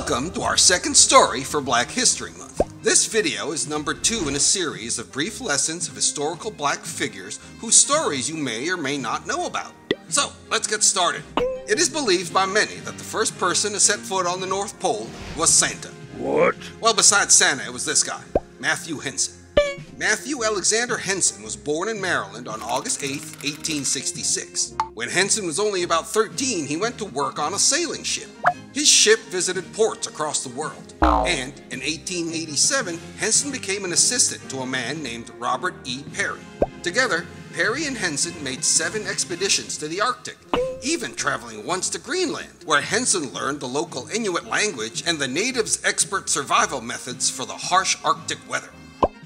Welcome to our second story for Black History Month. This video is number two in a series of brief lessons of historical black figures whose stories you may or may not know about. So, let's get started. It is believed by many that the first person to set foot on the North Pole was Santa. What? Well, besides Santa, it was this guy, Matthew Henson. Matthew Alexander Henson was born in Maryland on August 8, 1866. When Henson was only about 13, he went to work on a sailing ship. His ship visited ports across the world, and in 1887, Henson became an assistant to a man named Robert E. Peary. Together, Peary and Henson made seven expeditions to the Arctic, even traveling once to Greenland, where Henson learned the local Inuit language and the natives' expert survival methods for the harsh Arctic weather.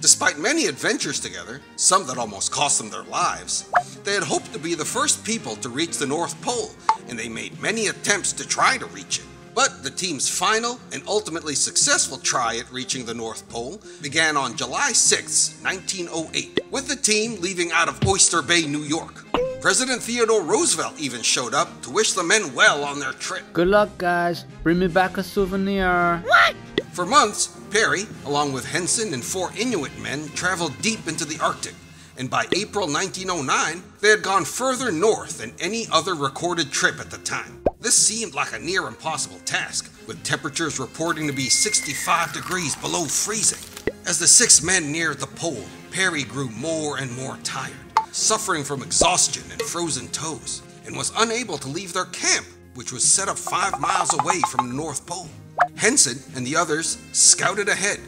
Despite many adventures together, some that almost cost them their lives, they had hoped to be the first people to reach the North Pole, and they made many attempts to try to reach it. But the team's final and ultimately successful try at reaching the North Pole began on July 6, 1908, with the team leaving out of Oyster Bay, New York. President Theodore Roosevelt even showed up to wish the men well on their trip. Good luck, guys. Bring me back a souvenir. What? For months, Peary, along with Henson and four Inuit men, traveled deep into the Arctic, and by April 1909, they had gone further north than any other recorded trip at the time. This seemed like a near impossible task, with temperatures reporting to be 65 degrees below freezing. As the six men neared the pole, Peary grew more and more tired, suffering from exhaustion and frozen toes, and was unable to leave their camp, which was set up five miles away from the North Pole. Henson and the others scouted ahead,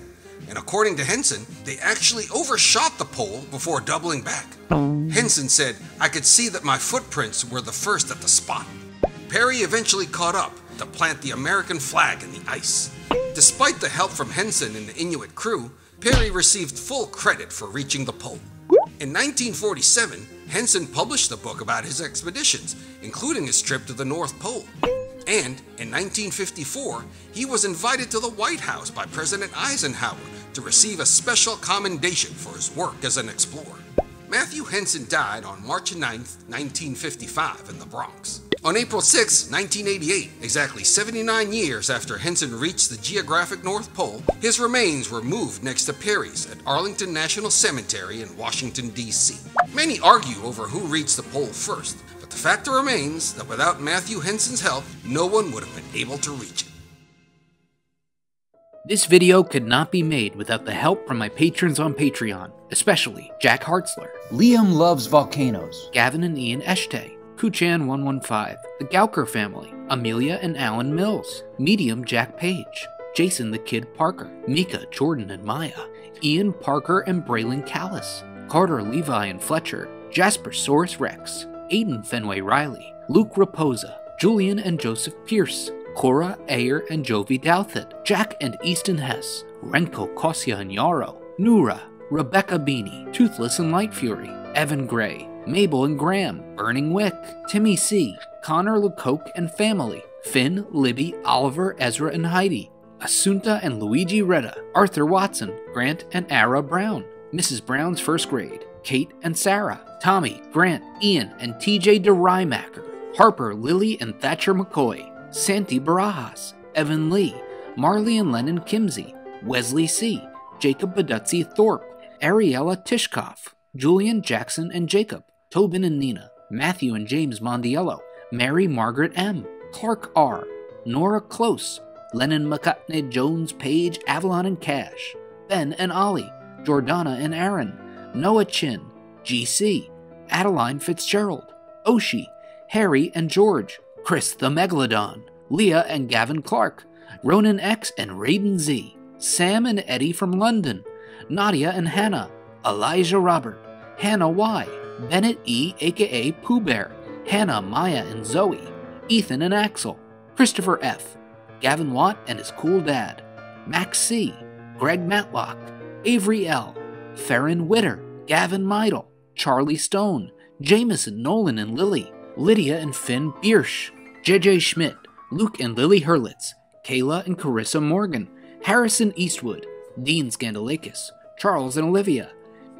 and according to Henson, they actually overshot the pole before doubling back. Henson said, I could see that my footprints were the first at the spot. Peary eventually caught up to plant the American flag in the ice. Despite the help from Henson and the Inuit crew, Peary received full credit for reaching the pole. In 1947, Henson published a book about his expeditions, including his trip to the North Pole. And in 1954, he was invited to the White House by President Eisenhower to receive a special commendation for his work as an explorer. Matthew Henson died on March 9, 1955, in the Bronx. On April 6, 1988, exactly 79 years after Henson reached the geographic North Pole, his remains were moved next to Peary's at Arlington National Cemetery in Washington, D.C. Many argue over who reached the pole first, the fact remains that without Matthew Henson's help, no one would have been able to reach it. This video could not be made without the help from my patrons on Patreon, especially Jack Hartzler, Liam loves volcanoes. Gavin and Ian Eshtay, Kuchan115, the Gauker family, Amelia and Alan Mills, Medium Jack Page, Jason the Kid Parker, Mika, Jordan and Maya, Ian Parker and Braylon Callis, Carter Levi and Fletcher, Jasper Source Rex, Aiden Fenway Riley, Luke Raposa, Julian and Joseph Pierce, Cora Ayer and Jovi Douthit, Jack and Easton Hess, Renko Kosya and Yarrow, Nura, Rebecca Beanie, Toothless and Light Fury, Evan Gray, Mabel and Graham, Burning Wick, Timmy C, Connor Lecoq and family, Finn, Libby, Oliver, Ezra and Heidi, Asunta and Luigi Retta, Arthur Watson, Grant and Ara Brown, Mrs. Brown's first grade, Kate and Sarah, Tommy, Grant, Ian, and TJ DeRymacker, Harper, Lily, and Thatcher McCoy, Santi Barajas, Evan Lee, Marley and Lennon Kimsey, Wesley C., Jacob Badutzi Thorpe, Ariella Tishkoff, Julian Jackson and Jacob, Tobin and Nina, Matthew and James Mondiello, Mary Margaret M., Clark R., Nora Close, Lennon McCutney Jones Page Avalon and Cash, Ben and Ollie, Jordana and Aaron, Noah Chin, GC, Adeline Fitzgerald, Oshi, Harry and George, Chris the Megalodon, Leah and Gavin Clark, Ronan X and Raiden Z, Sam and Eddie from London, Nadia and Hannah, Elijah Robert, Hannah Y, Bennett E, aka Pooh Bear, Hannah, Maya, and Zoe, Ethan and Axel, Christopher F, Gavin Watt and his cool dad, Max C, Greg Matlock, Avery L, Farron Witter, Gavin Meidel, Charlie Stone, Jameson, Nolan and Lily, Lydia and Finn Biersch, JJ Schmidt, Luke and Lily Hurlitz, Kayla and Carissa Morgan, Harrison Eastwood, Dean Scandalakis, Charles and Olivia,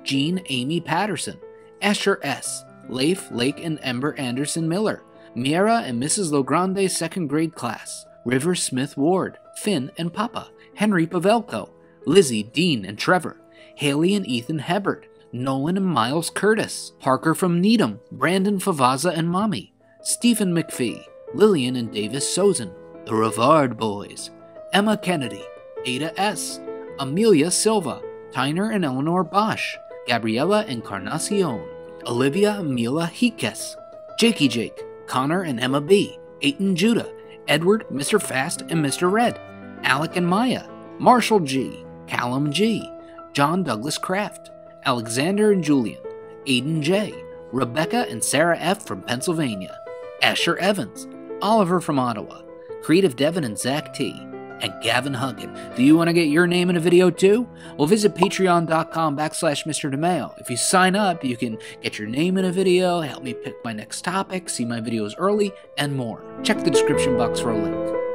Jean Amy Patterson, Asher S., Leif, Lake and Ember Anderson Miller, Miera and Mrs. Logrande's second grade class, River Smith Ward, Finn and Papa, Henry Pavelko, Lizzie, Dean, and Trevor, Haley and Ethan Hebert, Nolan and Miles Curtis, Parker from Needham, Brandon Favaza and Mommy, Stephen McPhee, Lillian and Davis Sozin, the Rivard Boys, Emma Kennedy, Ada S., Amelia Silva, Tyner and Eleanor Bosch, Gabriella Encarnacion, Olivia Mila Hikes, Jakey Jake, Connor and Emma B., Aiton Judah, Edward, Mr. Fast, and Mr. Red, Alec and Maya, Marshall G., Callum G., John Douglas Kraft, Alexander and Julian, Aiden J., Rebecca and Sarah F. from Pennsylvania, Asher Evans, Oliver from Ottawa, Creative Devon and Zach T., and Gavin Huggin. Do you want to get your name in a video too? Well, visit patreon.com backslash Mr. DeMaio. If you sign up, you can get your name in a video, help me pick my next topic, see my videos early, and more. Check the description box for a link.